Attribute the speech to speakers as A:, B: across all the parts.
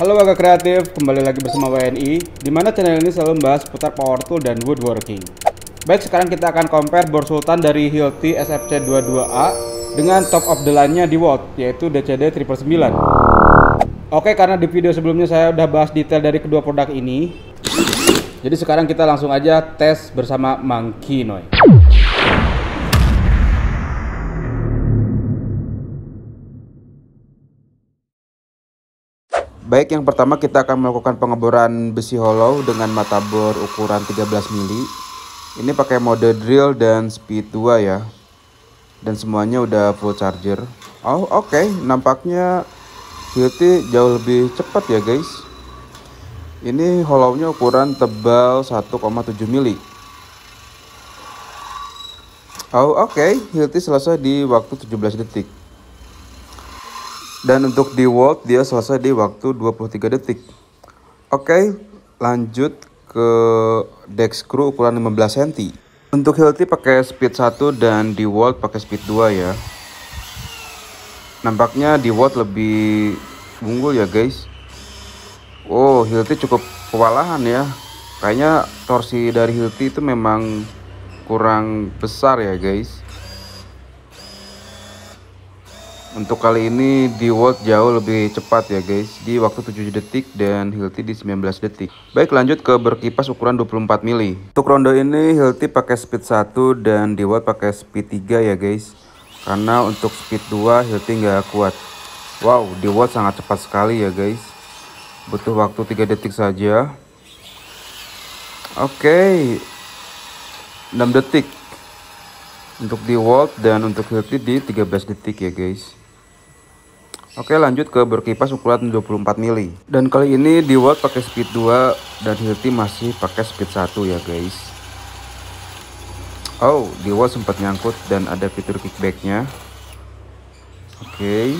A: Halo warga kreatif, kembali lagi bersama WNI Di mana channel ini selalu membahas seputar power tool dan woodworking. Baik, sekarang kita akan compare bor sultan dari Hilti SFC 22A Dengan top of the line-nya di Watt, yaitu DCD 999 Oke, karena di video sebelumnya saya udah bahas detail dari kedua produk ini Jadi sekarang kita langsung aja tes bersama Monkey Noy Baik, yang pertama kita akan melakukan pengeboran besi hollow dengan mata bor ukuran 13 mili. Ini pakai mode drill dan speed 2 ya. Dan semuanya udah full charger. Oh, oke, okay. nampaknya Hilti jauh lebih cepat ya, guys. Ini hollownya ukuran tebal 1,7 mili. Oh, oke, okay. Hilti selesai di waktu 17 detik. Dan untuk di volt dia selesai di waktu 23 detik. Oke, lanjut ke deck screw ukuran 15 cm. Untuk Hilti pakai speed 1 dan di volt pakai speed 2 ya. Nampaknya di volt lebih unggul ya guys. Oh, Hilti cukup kewalahan ya. Kayaknya torsi dari Hilti itu memang kurang besar ya guys. Untuk kali ini di World jauh lebih cepat ya guys. Di waktu 7 detik dan Hilti di 19 detik. Baik lanjut ke berkipas ukuran 24 mili. Untuk ronde ini Hilti pakai speed 1 dan di World pakai speed 3 ya guys. Karena untuk speed 2 Hilti nggak kuat. Wow di World sangat cepat sekali ya guys. Butuh waktu 3 detik saja. Oke 6 detik. Untuk di World dan untuk Hilti di 13 detik ya guys Oke lanjut ke berkipas ukuran 24 mili. Dan kali ini di Watt pakai speed 2 dan Hilti masih pakai speed 1 ya guys. Oh di Watt sempat nyangkut dan ada fitur kickbacknya. Oke.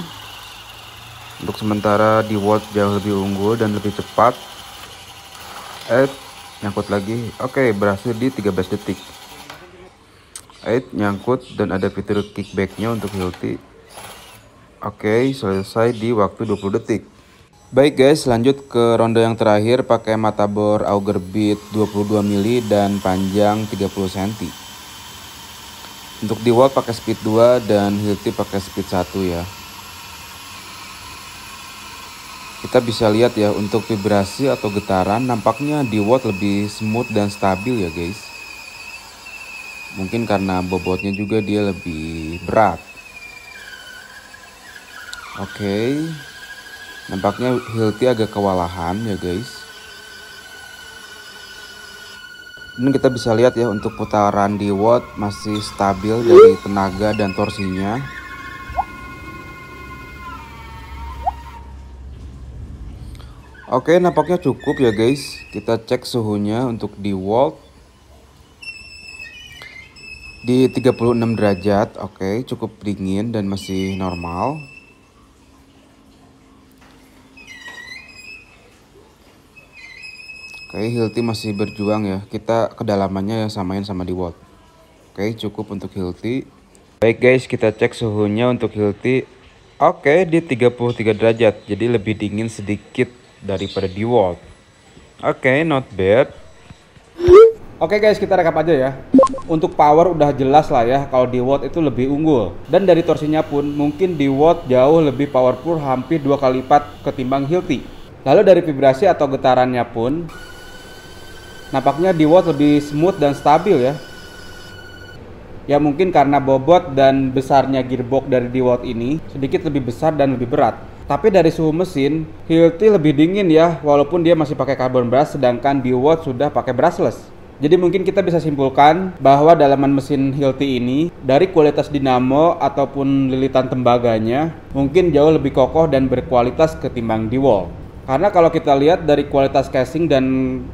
A: Untuk sementara di Watt jauh lebih unggul dan lebih cepat. Eh nyangkut lagi. Oke berhasil di 13 detik. Eh nyangkut dan ada fitur kickbacknya untuk Hilti Oke, selesai di waktu 20 detik. Baik guys, lanjut ke ronde yang terakhir pakai mata bor auger bit 22 mili dan panjang 30 cm. Untuk di wall pakai speed 2 dan Hilti pakai speed 1 ya. Kita bisa lihat ya untuk vibrasi atau getaran nampaknya di watt lebih smooth dan stabil ya guys. Mungkin karena bobotnya juga dia lebih berat. Oke. Okay. Nampaknya Hilti agak kewalahan ya guys. Dan kita bisa lihat ya untuk putaran di watt masih stabil dari tenaga dan torsinya. Oke, nampaknya cukup ya guys. Kita cek suhunya untuk di watt di 36 derajat. Oke, cukup dingin dan masih normal. Oke, Hilti masih berjuang ya. Kita kedalamannya yang samain sama di Watt. Oke, cukup untuk Hilti. Baik guys, kita cek suhunya untuk Hilti. Oke, di 33 derajat. Jadi lebih dingin sedikit daripada di Watt. Oke, not bad. Oke guys, kita rekap aja ya. Untuk power udah jelas lah ya kalau di Watt itu lebih unggul. Dan dari torsinya pun mungkin di Watt jauh lebih powerful hampir dua kali lipat ketimbang Hilti. Lalu dari vibrasi atau getarannya pun Nampaknya di Watt lebih smooth dan stabil ya. Ya mungkin karena bobot dan besarnya gearbox dari di Watt ini sedikit lebih besar dan lebih berat. Tapi dari suhu mesin, Hilti lebih dingin ya, walaupun dia masih pakai carbon brush sedangkan di Watt sudah pakai brushless. Jadi mungkin kita bisa simpulkan bahwa dalaman mesin Hilti ini dari kualitas dinamo ataupun lilitan tembaganya mungkin jauh lebih kokoh dan berkualitas ketimbang di wall. Karena kalau kita lihat dari kualitas casing dan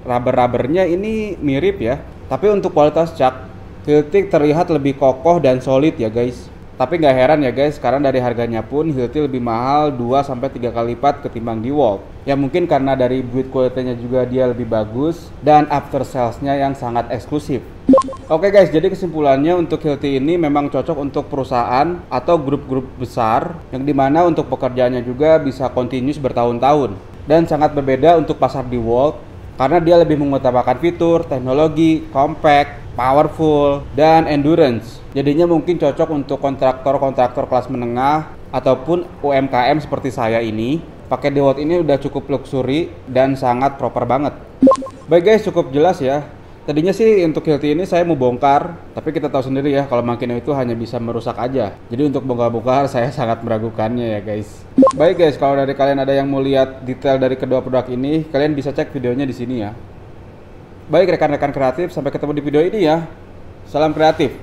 A: rubber-rubbernya ini mirip ya. Tapi untuk kualitas cat, Hilti terlihat lebih kokoh dan solid ya guys. Tapi nggak heran ya guys, karena dari harganya pun Hilti lebih mahal 2-3 kali lipat ketimbang di Wall. Ya mungkin karena dari build quality-nya juga dia lebih bagus dan after sales-nya yang sangat eksklusif. Oke guys, jadi kesimpulannya untuk Hilti ini memang cocok untuk perusahaan atau grup-grup besar yang di mana untuk pekerjaannya juga bisa continuous bertahun-tahun. Dan sangat berbeda untuk pasar di World karena dia lebih mengutamakan fitur, teknologi, compact, powerful, dan endurance. Jadinya mungkin cocok untuk kontraktor-kontraktor kelas menengah ataupun UMKM seperti saya ini. Pakai Dewalt ini udah cukup luxury dan sangat proper banget. Baik guys, cukup jelas ya. Tadinya sih untuk Hilti ini saya mau bongkar, tapi kita tahu sendiri ya kalau makina itu hanya bisa merusak aja. Jadi untuk bongkar-bongkar saya sangat meragukannya ya guys. Baik guys, kalau dari kalian ada yang mau lihat detail dari kedua produk ini, kalian bisa cek videonya di sini ya. Baik rekan-rekan kreatif, sampai ketemu di video ini ya. Salam kreatif.